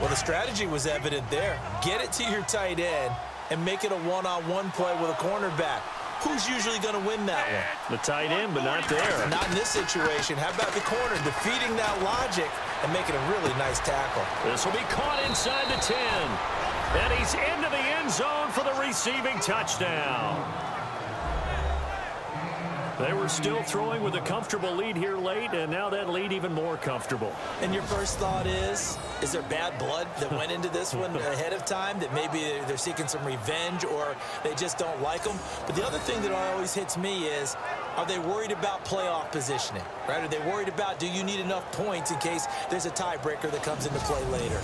Well, the strategy was evident there. Get it to your tight end and make it a one-on-one -on -one play with a cornerback. Who's usually going to win that one? The tight end, but not there. Not in this situation. How about the corner defeating that logic and making a really nice tackle? This will be caught inside the 10. And he's into the end zone for the receiving touchdown. They were still throwing with a comfortable lead here late, and now that lead even more comfortable. And your first thought is, is there bad blood that went into this one ahead of time, that maybe they're seeking some revenge or they just don't like them? But the other thing that always hits me is, are they worried about playoff positioning, right? Are they worried about, do you need enough points in case there's a tiebreaker that comes into play later?